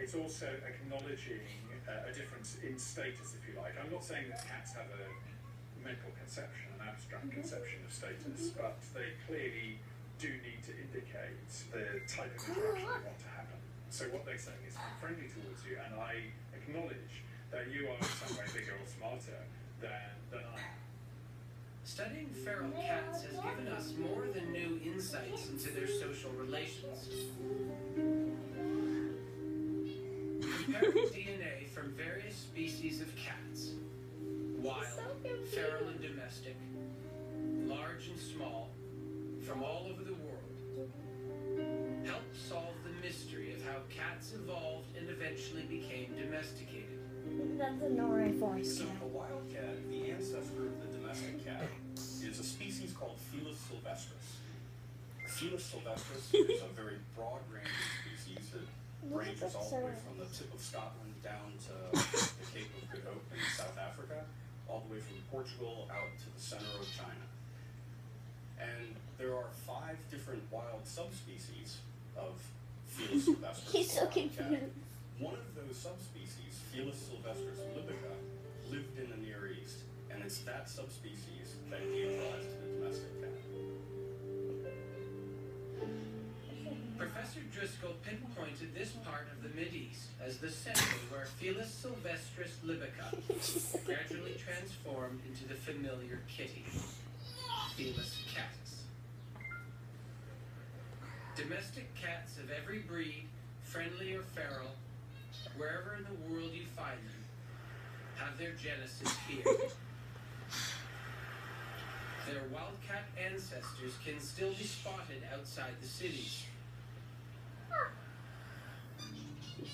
it's also acknowledging uh, a difference in status, if you like. I'm not saying that cats have a mental conception, an abstract conception of status, but they clearly do need to indicate the type of interaction they want to happen. So what they're saying is, I'm friendly towards you, and I acknowledge that you are in some way bigger or smarter than, than I am. Studying feral cats has given us more than new insights into their social relations. Comparing DNA from various species of cats, wild, feral and domestic, large and small, from all over the world, helps solve the mystery of how cats evolved and eventually became domesticated. That's a Norway forest So cat. a wildcat, the ancestor of the domestic cat, is a species called Felis sylvestris. Felis sylvestris is a very broad ranging species that Look at ranges all the way from the tip of Scotland down to the Cape of Good Hope in South Africa, all the way from Portugal out to the center of China. And there are five different wild subspecies of Felis sylvestris. He's so confused. One of those subspecies, Felis sylvestris libica, lived in the Near East, and it's that subspecies that gave rise to Driscoll pinpointed this part of the Mideast as the center where Felis sylvestris libica gradually transformed into the familiar kitty, Felis catus. Domestic cats of every breed, friendly or feral, wherever in the world you find them, have their genesis here. Their wildcat ancestors can still be spotted outside the cities.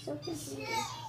He's so confused.